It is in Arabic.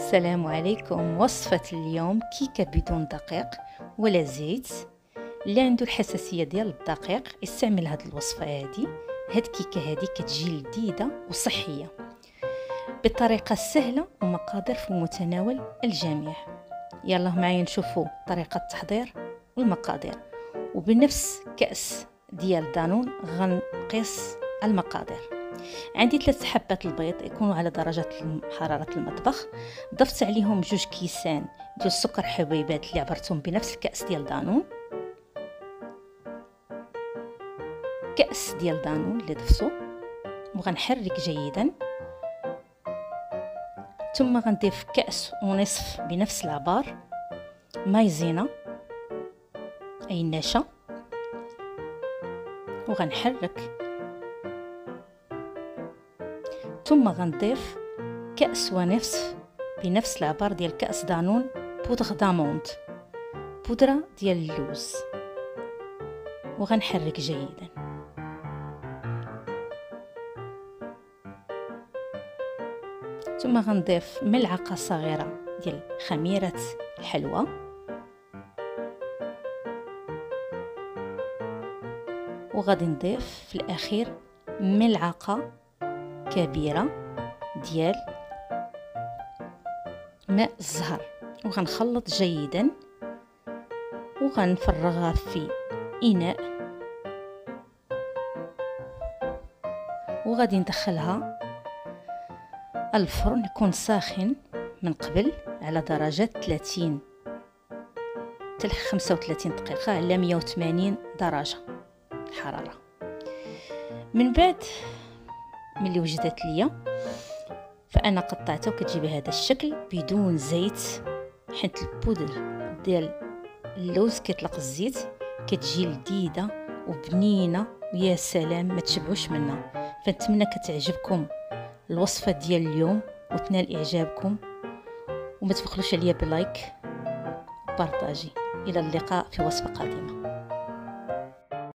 السلام عليكم. وصفة اليوم كيكة بدون دقيق ولا زيت. اللي عنده الحساسية ديال الدقيق استعمل هاد الوصفة هادي. هاد الكيكة هادي كتجي لذيذة وصحية بطريقة سهلة ومقادير في متناول الجميع. يلا معايا نشوفوا طريقة التحضير والمقادير. وبنفس كأس ديال دانون غنقيس المقادير. عندي ثلاث حبات البيض يكونوا على درجة حرارة المطبخ. ضفت عليهم جوج كيسان ديال السكر حبيبات اللي عبرتهم بنفس الكأس ديال دانون كأس ديال دانون اللي ضفتو. وغنحرك جيدا. ثم غنضيف كأس ونصف بنفس العبار. مايزينا. أي نشا. وغنحرك ثم غنضيف كأس ونصف بنفس العبار ديال كأس دانون بودغ داموند بودرة ديال اللوز. وغنحرك جيدا. ثم غنضيف ملعقة صغيرة ديال خميرة الحلوى. وغادي نضيف في الأخير ملعقة كبيرة ديال ماء الزهر وغنخلط جيدا وغنفرغها في إناء. وغادي ندخلها. الفرن يكون ساخن من قبل على درجة 30 تلك 35 دقيقة على 180 درجة الحرارة من بعد ملي وجدت ليا. فأنا قطعته وكتجي بهذا الشكل بدون زيت. حيت البودر ديال اللوز كيطلق الزيت كتجي لذيذة وبنينة. ويا سلام ما تشبعوش منها. فنتمنى كتعجبكم الوصفة ديال اليوم وتنال إعجابكم. وما تبخلوش عليا بلايك وبارطاجي إلى اللقاء في وصفة قادمة.